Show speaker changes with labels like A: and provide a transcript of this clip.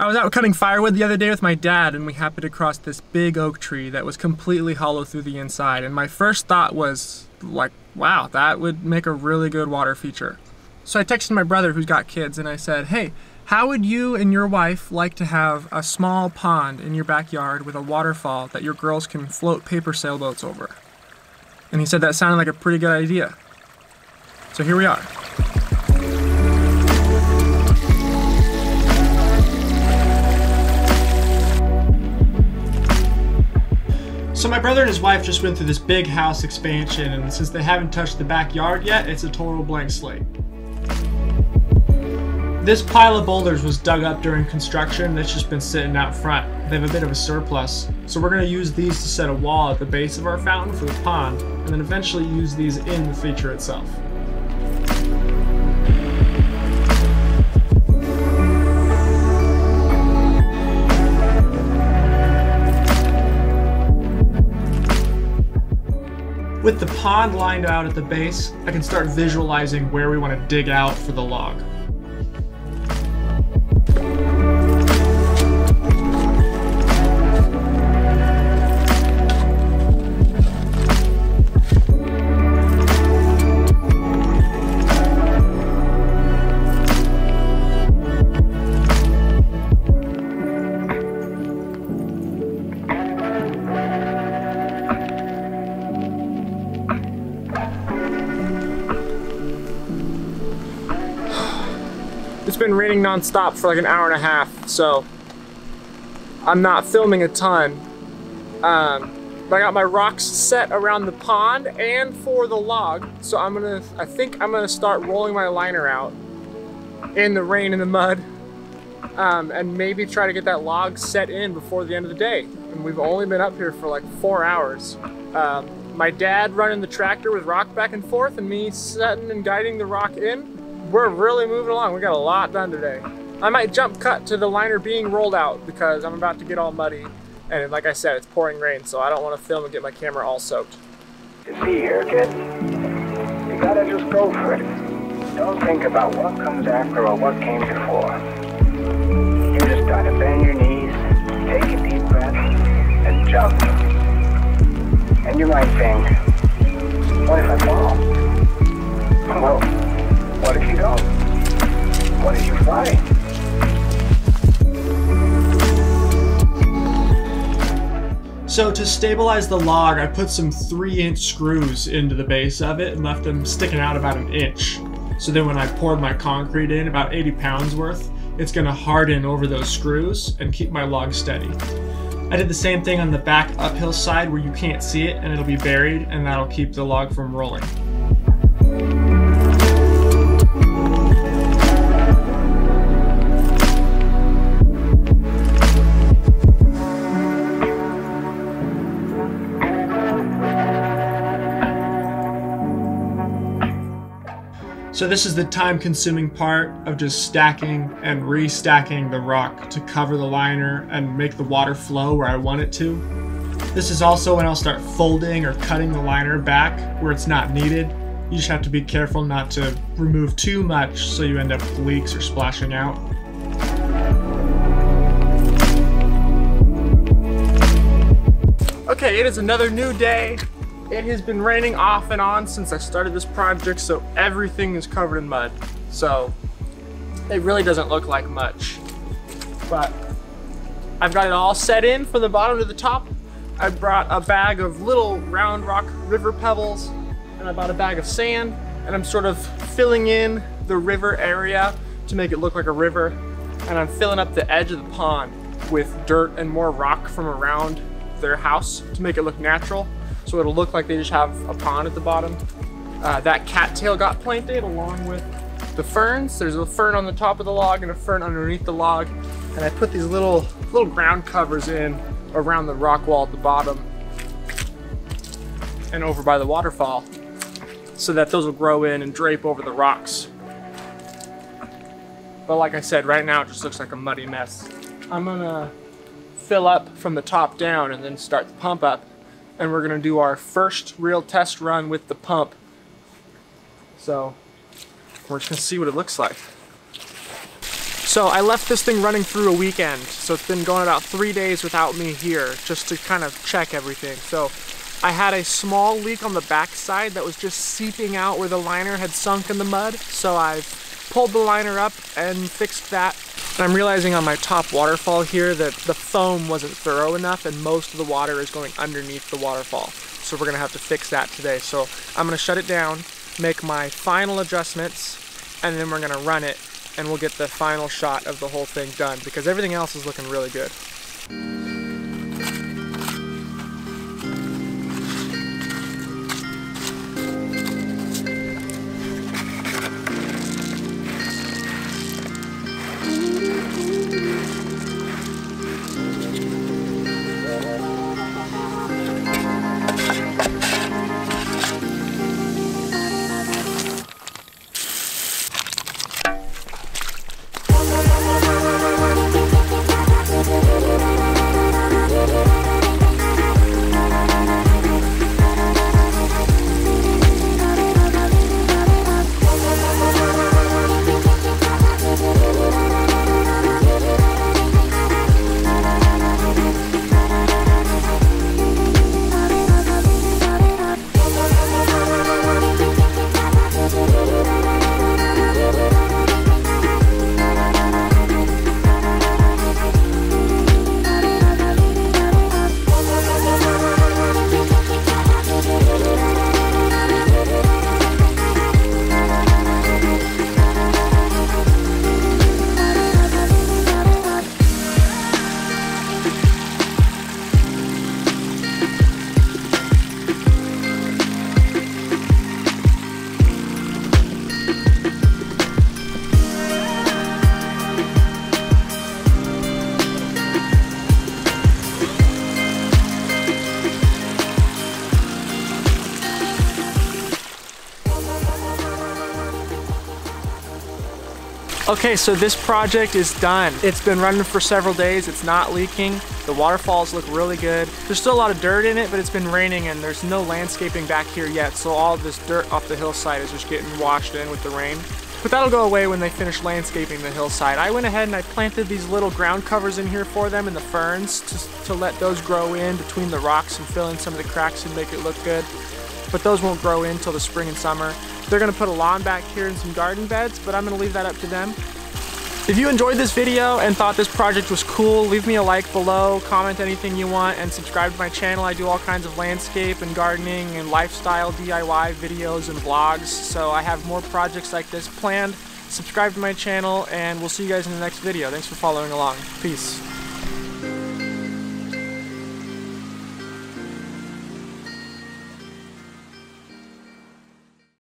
A: I was out cutting firewood the other day with my dad and we happened across this big oak tree that was completely hollow through the inside and my first thought was like, wow, that would make a really good water feature. So I texted my brother who's got kids and I said, hey, how would you and your wife like to have a small pond in your backyard with a waterfall that your girls can float paper sailboats over? And he said that sounded like a pretty good idea. So here we are. So my brother and his wife just went through this big house expansion and since they haven't touched the backyard yet, it's a total blank slate. This pile of boulders was dug up during construction that's just been sitting out front. They have a bit of a surplus. So we're going to use these to set a wall at the base of our fountain for the pond and then eventually use these in the feature itself. With the pond lined out at the base, I can start visualizing where we want to dig out for the log. Been raining nonstop for like an hour and a half, so I'm not filming a ton. Um, but I got my rocks set around the pond and for the log, so I'm gonna, I think I'm gonna start rolling my liner out in the rain and the mud, um, and maybe try to get that log set in before the end of the day. And we've only been up here for like four hours. Um, my dad running the tractor with rock back and forth, and me setting and guiding the rock in we're really moving along. We got a lot done today. I might jump cut to the liner being rolled out because I'm about to get all muddy. And like I said, it's pouring rain, so I don't want to film and get my camera all soaked.
B: You see here, kid, you gotta just go for it. Don't think about what comes after or what came before. You just gotta bend your knees, take a deep breath, and jump. And you might think, what if I fall? Well, Fly?
A: So to stabilize the log, I put some three inch screws into the base of it and left them sticking out about an inch. So then when I poured my concrete in, about 80 pounds worth, it's gonna harden over those screws and keep my log steady. I did the same thing on the back uphill side where you can't see it and it'll be buried and that'll keep the log from rolling. So this is the time consuming part of just stacking and restacking the rock to cover the liner and make the water flow where I want it to. This is also when I'll start folding or cutting the liner back where it's not needed. You just have to be careful not to remove too much so you end up with leaks or splashing out. Okay, it is another new day. It has been raining off and on since I started this project, so everything is covered in mud. So it really doesn't look like much. But I've got it all set in from the bottom to the top. I brought a bag of little round rock river pebbles and I bought a bag of sand and I'm sort of filling in the river area to make it look like a river. And I'm filling up the edge of the pond with dirt and more rock from around their house to make it look natural so it'll look like they just have a pond at the bottom. Uh, that cattail got planted along with the ferns. There's a fern on the top of the log and a fern underneath the log. And I put these little, little ground covers in around the rock wall at the bottom and over by the waterfall so that those will grow in and drape over the rocks. But like I said, right now it just looks like a muddy mess. I'm gonna fill up from the top down and then start the pump up and we're gonna do our first real test run with the pump. So we're just gonna see what it looks like. So I left this thing running through a weekend. So it's been going about three days without me here just to kind of check everything. So I had a small leak on the backside that was just seeping out where the liner had sunk in the mud. So I've pulled the liner up and fixed that. And I'm realizing on my top waterfall here that the foam wasn't thorough enough and most of the water is going underneath the waterfall. So we're gonna have to fix that today. So I'm gonna shut it down, make my final adjustments, and then we're gonna run it and we'll get the final shot of the whole thing done because everything else is looking really good. Okay, so this project is done. It's been running for several days. It's not leaking. The waterfalls look really good. There's still a lot of dirt in it, but it's been raining and there's no landscaping back here yet. So all this dirt off the hillside is just getting washed in with the rain. But that'll go away when they finish landscaping the hillside. I went ahead and I planted these little ground covers in here for them and the ferns to, to let those grow in between the rocks and fill in some of the cracks and make it look good. But those won't grow in until the spring and summer. They're gonna put a lawn back here and some garden beds, but I'm gonna leave that up to them. If you enjoyed this video and thought this project was cool, leave me a like below, comment anything you want, and subscribe to my channel. I do all kinds of landscape and gardening and lifestyle DIY videos and vlogs, so I have more projects like this planned. Subscribe to my channel, and we'll see you guys in the next video. Thanks for following along. Peace.